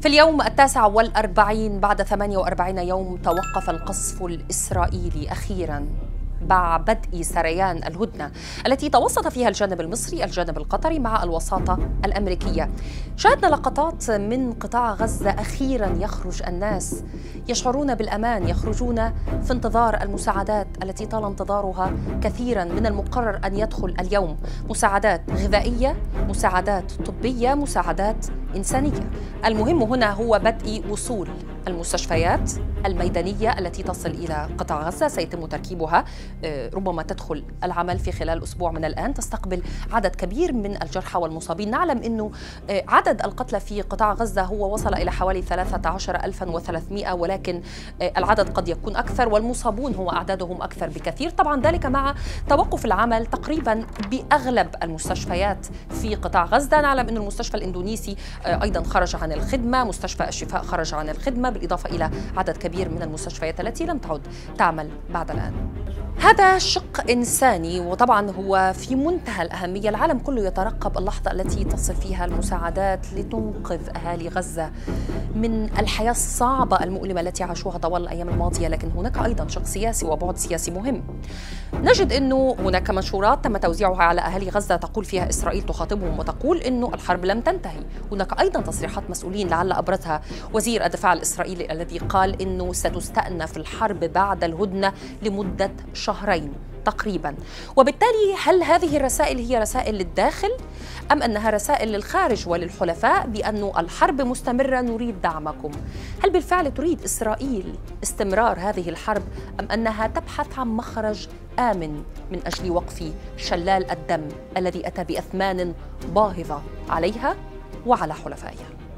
في اليوم التاسع والأربعين بعد 48 يوم توقف القصف الإسرائيلي أخيراً مع بدء سريان الهدنة التي توسط فيها الجانب المصري الجانب القطري مع الوساطة الأمريكية. شاهدنا لقطات من قطاع غزة أخيرا يخرج الناس يشعرون بالأمان يخرجون في انتظار المساعدات التي طال انتظارها كثيرا من المقرر أن يدخل اليوم. مساعدات غذائية مساعدات طبية مساعدات إنسانية. المهم هنا هو بدء وصول. المستشفيات الميدانية التي تصل إلى قطاع غزة سيتم تركيبها ربما تدخل العمل في خلال أسبوع من الآن. تستقبل عدد كبير من الجرحى والمصابين. نعلم أنه عدد القتلى في قطاع غزة هو وصل إلى حوالي 13300 ولكن العدد قد يكون أكثر والمصابون هو أعدادهم أكثر بكثير. طبعا ذلك مع توقف العمل تقريبا بأغلب المستشفيات في قطاع غزة. نعلم أن المستشفى الإندونيسي أيضا خرج عن الخدمة مستشفى الشفاء خرج عن الخدمة. بالإضافة إلى عدد كبير من المستشفيات التي لم تعد تعمل بعد الآن. هذا شق إنساني وطبعا هو في منتهى الأهمية. العالم كله يترقب اللحظة التي تصل فيها المساعدات لتنقذ أهالي غزة من الحياة الصعبة المؤلمة التي عاشوها طوال الأيام الماضية. لكن هناك أيضا شق سياسي وبعد سياسي مهم. نجد أنه هناك منشورات تم توزيعها على أهالي غزة تقول فيها إسرائيل تخاطبهم وتقول أنه الحرب لم تنتهي. هناك أيضا تصريحات مسؤولين لعل أبرزها وزير الدفاع الإسرائيلي الذي قال أنه ستستأنف الحرب بعد الهدنة لمدة شهرين تقريبا. وبالتالي هل هذه الرسائل هي رسائل للداخل أم أنها رسائل للخارج وللحلفاء بأن الحرب مستمرة نريد دعمكم؟ هل بالفعل تريد إسرائيل استمرار هذه الحرب أم أنها تبحث عن مخرج آمن من أجل وقف شلال الدم الذي أتى بأثمان باهظة عليها وعلى حلفائها؟